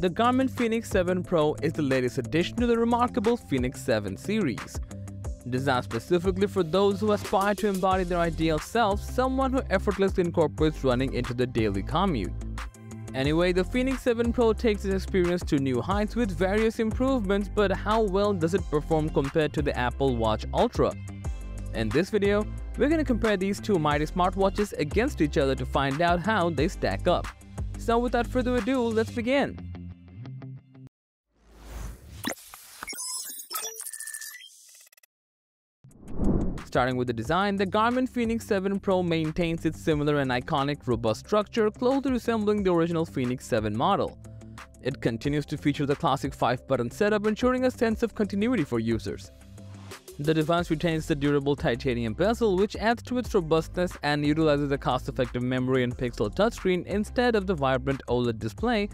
The Garmin Fenix 7 Pro is the latest addition to the remarkable Fenix 7 series. Designed specifically for those who aspire to embody their ideal self, someone who effortlessly incorporates running into the daily commute. Anyway, the Fenix 7 Pro takes its experience to new heights with various improvements, but how well does it perform compared to the Apple Watch Ultra? In this video, we're going to compare these two mighty smartwatches against each other to find out how they stack up. So without further ado, let's begin. Starting with the design, the Garmin Fenix 7 Pro maintains its similar and iconic robust structure closely resembling the original Fenix 7 model. It continues to feature the classic 5-button setup ensuring a sense of continuity for users. The device retains the durable titanium bezel which adds to its robustness and utilizes a cost-effective memory in pixel touchscreen instead of the vibrant OLED display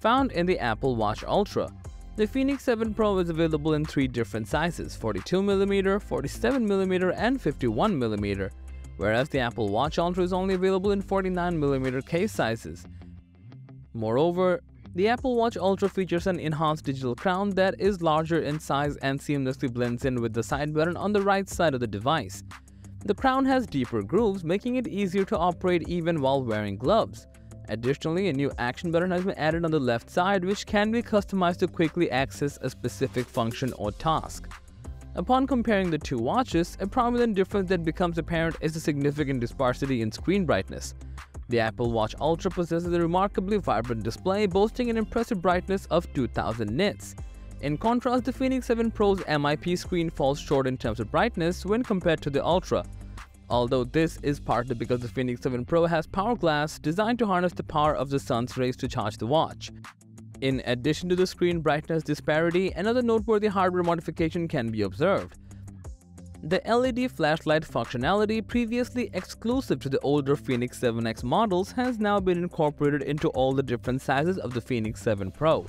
found in the Apple Watch Ultra. The Fenix 7 Pro is available in three different sizes 42mm, 47mm, and 51mm, whereas the Apple Watch Ultra is only available in 49mm case sizes. Moreover, the Apple Watch Ultra features an enhanced digital crown that is larger in size and seamlessly blends in with the side button on the right side of the device. The crown has deeper grooves, making it easier to operate even while wearing gloves. Additionally, a new action button has been added on the left side which can be customized to quickly access a specific function or task. Upon comparing the two watches, a prominent difference that becomes apparent is the significant disparity in screen brightness. The Apple Watch Ultra possesses a remarkably vibrant display boasting an impressive brightness of 2000 nits. In contrast, the Fenix 7 Pro's MIP screen falls short in terms of brightness when compared to the Ultra, although this is partly because the Fenix 7 Pro has power glass designed to harness the power of the sun's rays to charge the watch. In addition to the screen brightness disparity, another noteworthy hardware modification can be observed. The LED flashlight functionality, previously exclusive to the older Fenix 7X models, has now been incorporated into all the different sizes of the Fenix 7 Pro.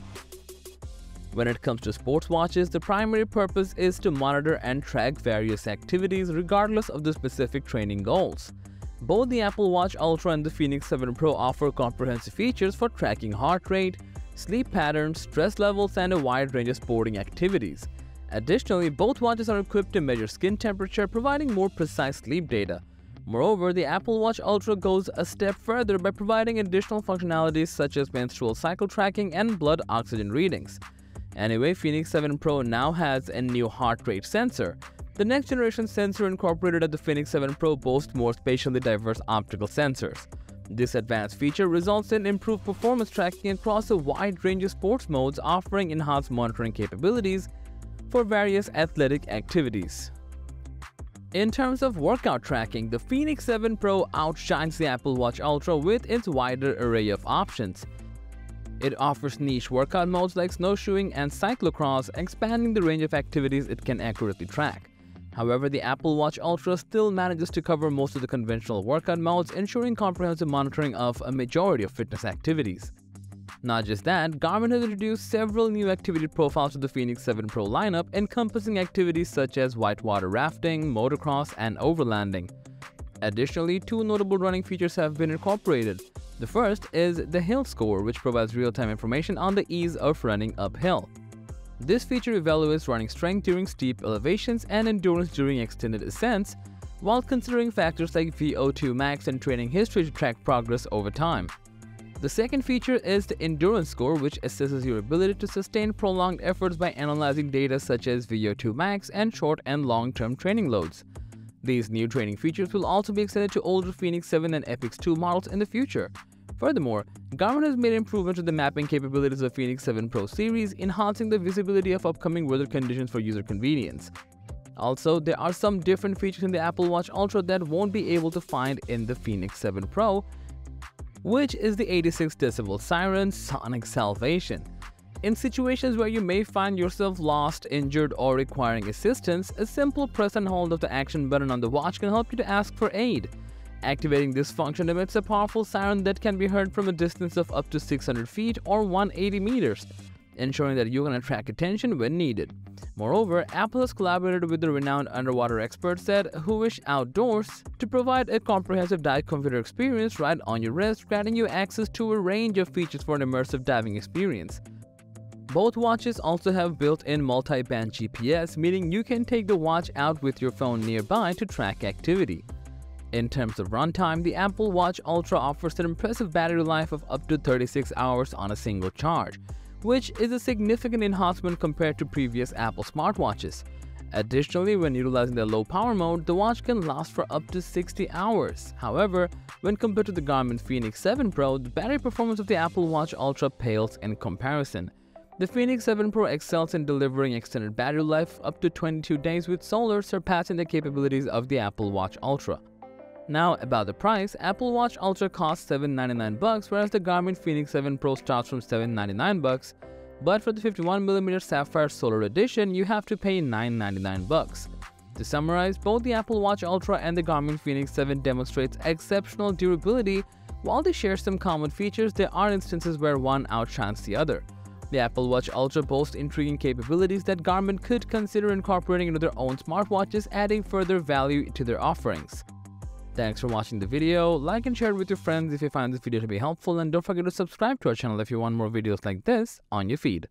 When it comes to sports watches, the primary purpose is to monitor and track various activities regardless of the specific training goals. Both the Apple Watch Ultra and the Fenix 7 Pro offer comprehensive features for tracking heart rate, sleep patterns, stress levels, and a wide range of sporting activities. Additionally, both watches are equipped to measure skin temperature, providing more precise sleep data. Moreover, the Apple Watch Ultra goes a step further by providing additional functionalities such as menstrual cycle tracking and blood oxygen readings. Anyway, Fenix 7 Pro now has a new heart rate sensor. The next generation sensor incorporated at the Fenix 7 Pro boasts more spatially diverse optical sensors. This advanced feature results in improved performance tracking across a wide range of sports modes offering enhanced monitoring capabilities for various athletic activities. In terms of workout tracking, the Fenix 7 Pro outshines the Apple Watch Ultra with its wider array of options. It offers niche workout modes like snowshoeing and cyclocross, expanding the range of activities it can accurately track. However, the Apple Watch Ultra still manages to cover most of the conventional workout modes, ensuring comprehensive monitoring of a majority of fitness activities. Not just that, Garmin has introduced several new activity profiles to the Fenix 7 Pro lineup encompassing activities such as whitewater rafting, motocross, and overlanding. Additionally, two notable running features have been incorporated. The first is the Hill Score, which provides real-time information on the ease of running uphill. This feature evaluates running strength during steep elevations and endurance during extended ascents, while considering factors like VO2 max and training history to track progress over time. The second feature is the Endurance Score, which assesses your ability to sustain prolonged efforts by analyzing data such as VO2 max and short and long-term training loads. These new training features will also be extended to older Fenix 7 and Epix 2 models in the future. Furthermore, Garmin has made improvements to the mapping capabilities of Fenix 7 Pro series, enhancing the visibility of upcoming weather conditions for user convenience. Also, there are some different features in the Apple Watch Ultra that won't be able to find in the Fenix 7 Pro, which is the 86 decibel siren sonic salvation. In situations where you may find yourself lost, injured, or requiring assistance, a simple press and hold of the action button on the watch can help you to ask for aid. Activating this function emits a powerful siren that can be heard from a distance of up to 600 feet or 180 meters, ensuring that you can attract attention when needed. Moreover, Apple has collaborated with the renowned underwater expert Sid Huish Outdoors to provide a comprehensive dive computer experience right on your wrist, granting you access to a range of features for an immersive diving experience. Both watches also have built-in multi-band GPS, meaning you can take the watch out with your phone nearby to track activity. In terms of runtime, the Apple Watch Ultra offers an impressive battery life of up to 36 hours on a single charge, which is a significant enhancement compared to previous Apple smartwatches. Additionally, when utilizing the low power mode, the watch can last for up to 60 hours. However, when compared to the Garmin Fenix 7 Pro, the battery performance of the Apple Watch Ultra pales in comparison. The Fenix 7 Pro excels in delivering extended battery life up to 22 days with solar, surpassing the capabilities of the Apple Watch Ultra. Now about the price, Apple Watch Ultra costs 799 bucks, whereas the Garmin Fenix 7 Pro starts from 799 bucks. But for the 51mm Sapphire Solar Edition, you have to pay 999 bucks. To summarize, both the Apple Watch Ultra and the Garmin Fenix 7 demonstrates exceptional durability. While they share some common features, there are instances where one outshines the other. The Apple Watch Ultra boasts intriguing capabilities that Garmin could consider incorporating into their own smartwatches, adding further value to their offerings. Thanks for watching the video, like and share it with your friends if you find this video to be helpful and don't forget to subscribe to our channel if you want more videos like this on your feed.